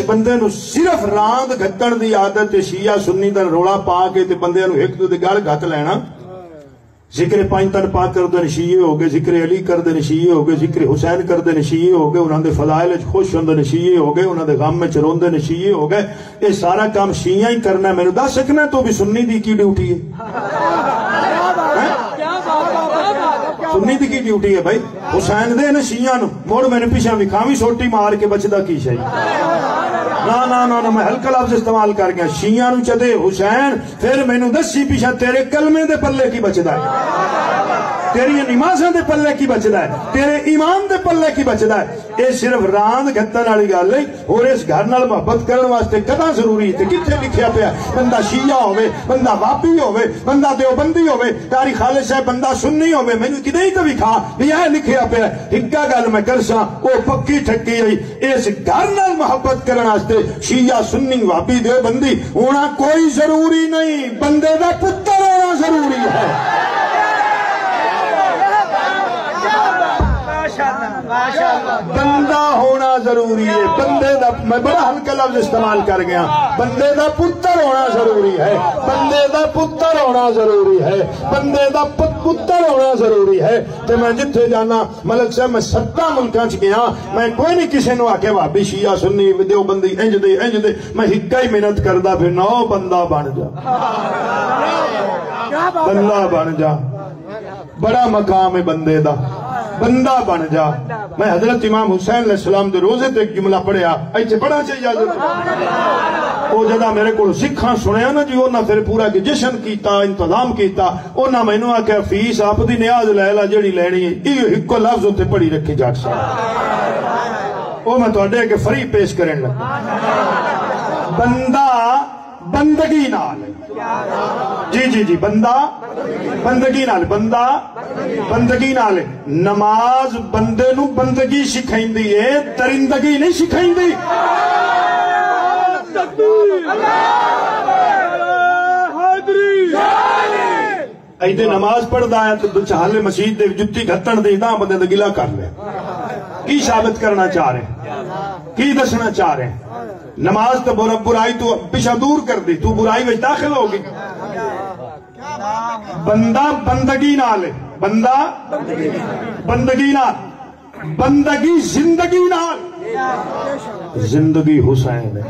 ਜਿਸ ਬੰਦੇ ਨੂੰ ਸਿਰਫ ਰਾਂਦ ਘੱਟਣ ਦੀ ਆਦਤ ਤੇ ਸ਼ੀਆ ਸੁੰਨੀ ਦਾ ਰੋਲਾ ਪਾ ਕੇ ਤੇ ਬੰਦਿਆਂ ਨੂੰ ਇੱਕ ਦੂਜੇ ਗੱਲ ਘੱਟ ਲੈਣਾ ਜ਼ਿਕਰ ਪੰਜ ਤਨ ਪਾਕ ਕਰਦੇ ਨੇ ਸ਼ੀਏ ਹੋ ਗਏ ਜ਼ਿਕਰ ਅਲੀ ਕਰਦੇ ਨੇ ਸ਼ੀਏ ਹੋ ਗਏ ਜ਼ਿਕਰ ਹੁਸੈਨ ਕਰਦੇ ਨੇ ਸ਼ੀਏ ਹੋ ਗਏ ਉਹਨਾਂ ਦੇ ਫਜ਼ਾਇਲ ਵਿੱਚ ਖੁਸ਼ ਹੁੰਦੇ ਨੇ ਸ਼ੀਏ ਹੋ ਗਏ ਉਹਨਾਂ ਦੇ ਗਮ ਵਿੱਚ ਰੋਂਦੇ ਨੇ ਸ਼ੀਏ ਹੋ ਗਏ ਇਹ ਸਾਰਾ ਕੰਮ ਸ਼ੀਆ ਹੀ ਕਰਨਾ ਮੈਨੂੰ ਦੱਸ ਸਕਣਾ ਤੂੰ ਵੀ ਸੁੰਨੀ ਦੀ ਕੀ ਡਿਊਟੀ ਹੈ ਸੁੰਨੀ ਦੀ ਕੀ ਡਿਊਟੀ ਹੈ ਭਾਈ ਹੁਸੈਨ ਦੇ ਨੇ ਸ਼ੀਆ ਨੂੰ ਮੋੜ ਮੈਨੂੰ ਪਿਛਾ ਵਿਖਾਵੀ ਸੋਟੀ ਮਾਰ ਕੇ ਬਚਦਾ ना ना ना ना मैं हल्का लफ्ज इस्तेमाल कर गया शिया नु हुसैन फिर मैनू दसी पिछा तेरे कलमे के पल्ले की बचता है ਤੇਰੀਆਂ ਨਮਾਜ਼ਾਂ ਦੇ ਪੱਲੇ ਕੀ ਬਚਦਾ ਹੈ ਤੇਰੇ ਈਮਾਨ ਦੇ ਪੱਲੇ ਕੀ ਬਚਦਾ ਹੈ ਇਹ ਸਿਰਫ ਰਾਂਦ ਘੱਤਣ ਵਾਲੀ ਗੱਲ ਹੈ ਹੋਰ ਇਸ ਘਰ ਨਾਲ ਮੁਹੱਬਤ ਕਰਨ ਵਾਸਤੇ ਕਦਾਂ ਜ਼ਰੂਰੀ ਤੇ ਕਿੱਥੇ ਲਿਖਿਆ ਪਿਆ ਬੰਦਾ ਸ਼ੀਆ ਹੋਵੇ ਬੰਦਾ ਵਾਪੀ ਹੋਵੇ ਬੰਦਾ ਦੇਵਬੰਦੀ ਹੋਵੇ ਤਾਰੀ ਖਾਲਿਸ ਹੈ ਬੰਦਾ ਸੁੰਨੀ ਹੋਵੇ ਮੈਨੂੰ ਕਿਤੇ ਹੀ ਤਾਂ ਵਿਖਾ ਵੀ ਇਹ ਲਿਖਿਆ ਪਿਆ ਇੱਕਾ ਗੱਲ ਮੈਂ ਕਰਸਾਂ ਉਹ ਪੱਕੀ ਠੱਕੀ ਹੋਈ ਇਸ ਘਰ ਨਾਲ ਮੁਹੱਬਤ ਕਰਨ ਵਾਸਤੇ ਸ਼ੀਆ ਸੁੰਨੀ ਵਾਪੀ ਦੇਵਬੰਦੀ ਹੋਣਾ ਕੋਈ ਜ਼ਰੂਰੀ ਨਹੀਂ ਬੰਦੇ ਦਾ ਪੁੱਤਰ ਹੋਣਾ ਜ਼ਰੂਰੀ ਹੈ ਜ਼ਰੂਰੀ ਹੈ ਬੰਦੇ ਦਾ ਮੈਂ ਬੜਾ ਹਲਕਾ ਲਫ਼ਜ਼ ਇਸਤੇਮਾਲ ਕਰ ਗਿਆ ਬੰਦੇ ਦਾ ਪੁੱਤਰ ਹੋਣਾ ਜ਼ਰੂਰੀ ਹੈ ਬੰਦੇ ਦਾ ਪੁੱਤਰ ਹੋਣਾ ਜ਼ਰੂਰੀ ਹੈ ਬੰਦੇ ਦਾ ਪੁੱਤਰ ਹੋਣਾ ਜ਼ਰੂਰੀ ਹੈ ਤੇ ਮੈਂ ਜਿੱਥੇ ਜਾਣਾ ਮਲਕ ਸਾਹਿਬ ਮੈਂ ਸੱਤਾ ਮੁਲਕਾਂ 'ਚ ਗਿਆ ਮੈਂ ਕੋਈ ਨਹੀਂ ਕਿਸੇ ਨੂੰ ਆਖਿਆ ਭਾਬੀ ਸ਼ੀਆ ਸੁੰਨੀ ਦਿਓਬੰਦੀ ਇੰਜ ਦੇ ਇੰਜ ਦੇ ਮੈਂ ਹਿੱਕਾ ਹੀ ਮਿਹਨਤ ਕਰਦਾ ਫਿਰ ਨੌ ਬੰਦਾ ਬਣ ਜਾ ਬੰਦਾ ਬਣ ਜਾ बड़ा मकाम है बंदे दा बंदा बन जा। मैं हज़रत इमाम हुसैन सलाम के रोज़े तक जुमला पढ़िया इतने पढ़ा चाहिए इजाज़त। मेरे को सिखा सुनया ना जी उन्हें फिर पूरा जशन किया इंतज़ाम किया मैं आख्या फ़ीस आप की न्याज लै ला जी लैनी है इो एक लफ्ज उ पढ़ी रखी जाट साहब। वो मैं थोड़े अगे फरी पेश कर बंदा ਬੰਦਗੀ ਨਾਲ ਜੀ ਜੀ ਜੀ ਬੰਦਾ ਬੰਦਗੀ ਨਾਲ ਬੰਦਾ ਬੰਦਗੀ ਨਾਲ ਨਮਾਜ਼ ਬੰਦੇ ਨੂੰ ਬੰਦਗੀ ਸਿਖਾਉਂਦੀ ਏ ਦਰਿੰਦਗੀ ਨਹੀਂ ਸਿਖਾਉਂਦੀ ਐਦੇ ਨਮਾਜ਼ ਪੜਦਾ ਹੈ ਤੇ ਦੁਚਾਲੇ ਮਸਜਿਦ ਦੇ ਜੁੱਤੀ ਘੱਟਣ ਦੇ ਤਾਂ ਬੰਦੇ ਦਾ ਗਿਲਾ ਕਰ ਲਿਆ ਕੀ ਸਾਬਤ ਕਰਨਾ ਚਾਹ ਰਹੇ ਕੀ ਦੱਸਣਾ ਚਾਹ ਰਹੇ नमाज़ तो बुराई तू पिछा दूर कर दी, तू बुराई में दाखिल होगी। बंदा बंदगी नाल बंदा बंदगी नाल। बंदगी ज़िंदगी नाल। ज़िंदगी हुसैन है।